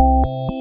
Música